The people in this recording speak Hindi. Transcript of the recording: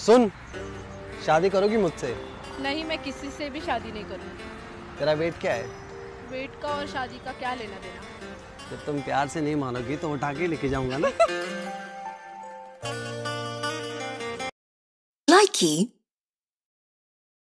सुन शादी करोगी मुझसे। नहीं मैं किसी से भी शादी नहीं करूँगी। तेरा वेट क्या है? वेट का और शादी का क्या लेना देना? जब तुम प्यार से नहीं मानोगी तो उठा के लेके जाऊँगा ना। Likey